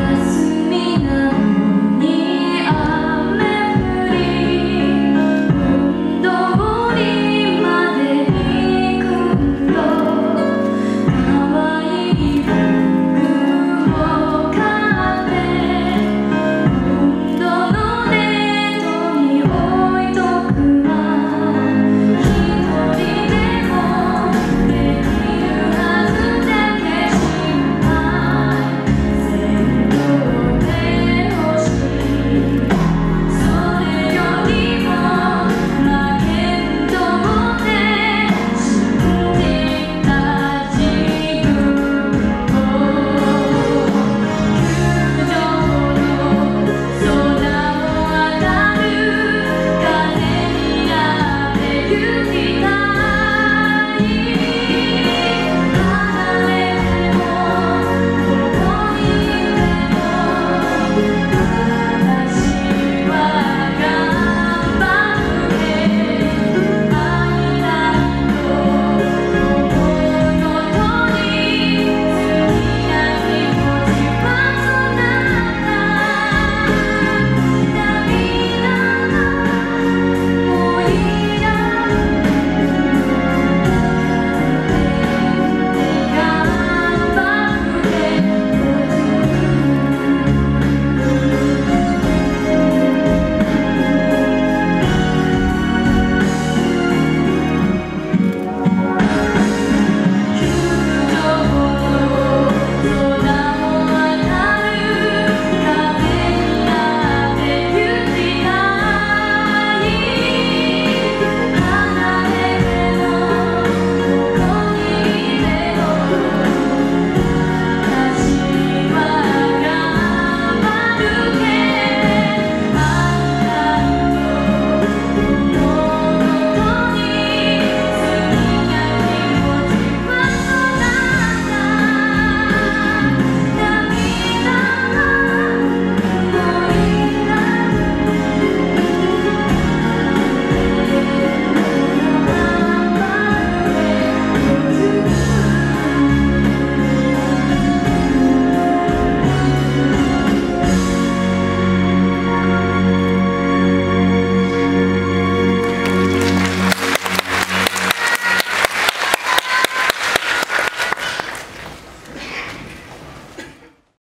the sun.